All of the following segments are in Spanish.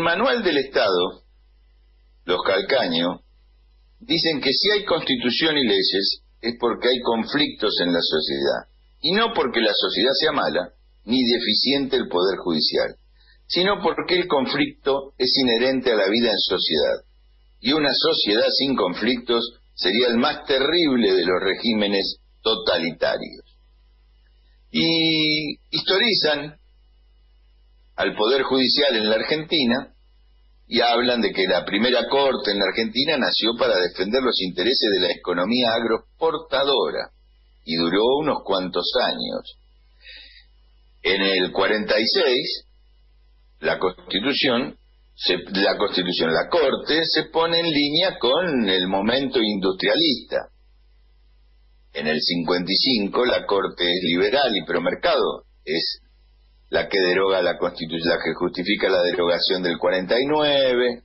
manual del Estado, los calcaños, dicen que si hay constitución y leyes es porque hay conflictos en la sociedad, y no porque la sociedad sea mala, ni deficiente el poder judicial, sino porque el conflicto es inherente a la vida en sociedad, y una sociedad sin conflictos sería el más terrible de los regímenes totalitarios. Y historizan al Poder Judicial en la Argentina y hablan de que la primera corte en la Argentina nació para defender los intereses de la economía agroexportadora y duró unos cuantos años. En el 46, la Constitución, la Constitución, la Corte se pone en línea con el momento industrialista. En el 55, la Corte es liberal y promercado, es la que deroga la Constitución, la que justifica la derogación del 49.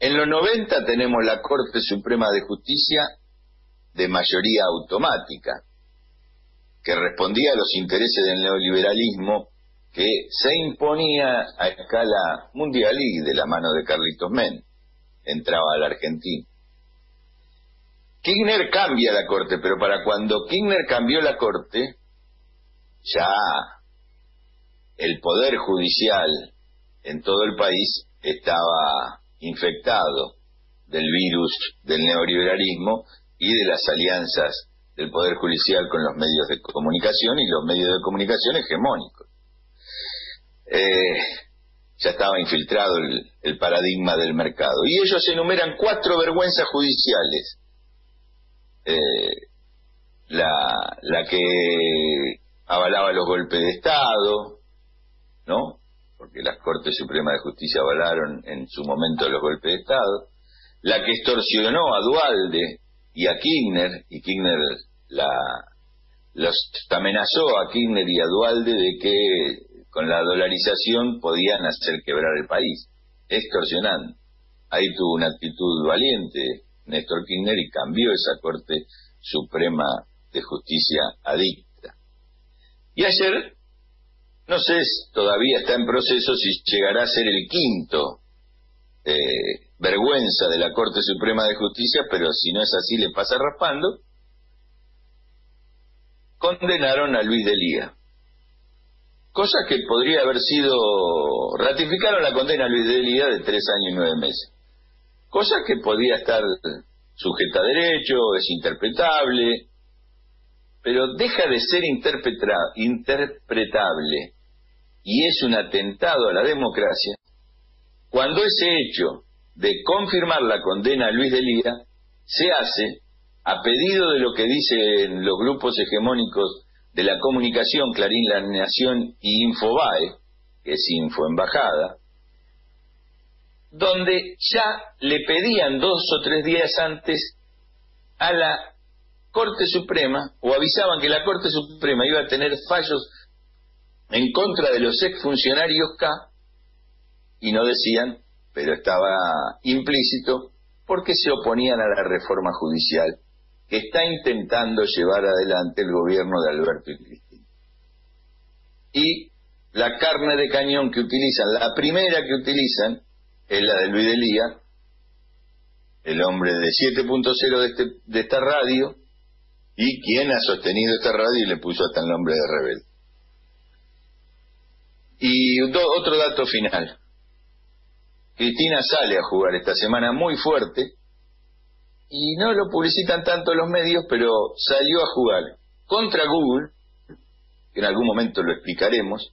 En los 90 tenemos la Corte Suprema de Justicia de mayoría automática, que respondía a los intereses del neoliberalismo que se imponía a escala mundial y de la mano de Carlitos Men. Entraba a la Argentina. Kirchner cambia la Corte, pero para cuando Kirchner cambió la Corte, ya el poder judicial en todo el país estaba infectado del virus del neoliberalismo y de las alianzas del poder judicial con los medios de comunicación y los medios de comunicación hegemónicos. Eh, ya estaba infiltrado el, paradigma del mercado. Y ellos enumeran cuatro vergüenzas judiciales. Eh, la, la que avalaba los golpes de Estado, ¿no? Porque las Cortes Supremas de Justicia avalaron en su momento los golpes de Estado, la que extorsionó a Dualde y a Kirchner, y Kirchner la, los amenazó a Kirchner y a Dualde de que con la dolarización podían hacer quebrar el país, extorsionando. Ahí tuvo una actitud valiente Néstor Kirchner y cambió esa Corte Suprema de Justicia adicta. Y ayer no sé, todavía está en proceso si llegará a ser el quinto eh, vergüenza de la Corte Suprema de Justicia, pero si no es así le pasa raspando. Condenaron a Luis Delía. Cosa que podría haber sido... Ratificaron la condena a Luis Delía de tres años y nueve meses. Cosa que podía estar sujeta a derecho, es interpretable, pero deja de ser interpretable y es un atentado a la democracia, cuando ese hecho de confirmar la condena a Luis de Lira se hace a pedido de lo que dicen los grupos hegemónicos de la comunicación Clarín La Nación y Infobae, que es Info Embajada, donde ya le pedían dos o tres días antes a la Corte Suprema, o avisaban que la Corte Suprema iba a tener fallos en contra de los exfuncionarios K y no decían, pero estaba implícito, porque se oponían a la reforma judicial que está intentando llevar adelante el gobierno de Alberto y Cristina. Y la carne de cañón que utilizan, la primera que utilizan, es la de Luis Delía, el hombre de 7.0 de, este, de esta radio, y quien ha sostenido esta radio y le puso hasta el nombre de rebelde. Y otro dato final. Cristina sale a jugar esta semana muy fuerte y no lo publicitan tanto los medios, pero salió a jugar contra Google, que en algún momento lo explicaremos,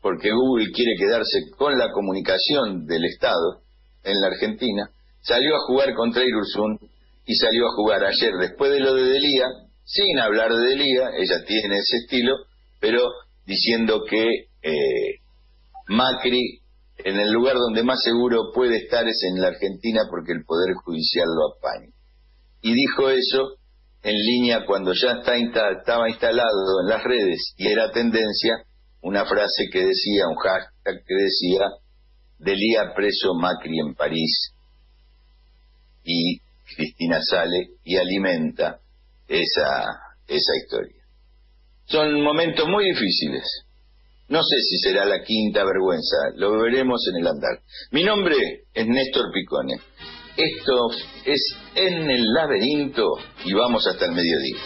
porque Google quiere quedarse con la comunicación del Estado en la Argentina, salió a jugar contra Irursun y salió a jugar ayer después de lo de Delía, sin hablar de Delía, ella tiene ese estilo, pero diciendo que eh, Macri en el lugar donde más seguro puede estar es en la Argentina porque el Poder Judicial lo apaña. Y dijo eso en línea cuando ya está, estaba instalado en las redes y era tendencia una frase que decía, un hashtag que decía, Delía preso Macri en París. Y Cristina sale y alimenta esa, esa historia. Son momentos muy difíciles No sé si será la quinta vergüenza, lo veremos en el andar. Mi nombre es Néstor Picone. Esto es En el laberinto y vamos hasta el mediodía.